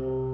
you